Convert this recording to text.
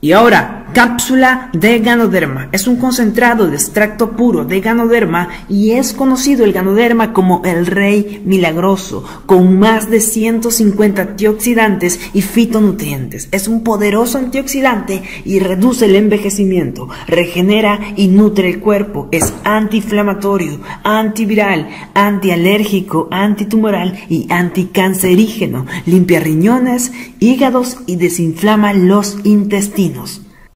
Y ahora, cápsula de ganoderma. Es un concentrado de extracto puro de ganoderma y es conocido el ganoderma como el rey milagroso, con más de 150 antioxidantes y fitonutrientes. Es un poderoso antioxidante y reduce el envejecimiento, regenera y nutre el cuerpo. Es antiinflamatorio, antiviral, antialérgico, antitumoral y anticancerígeno. Limpia riñones, hígados y desinflama los intestinos.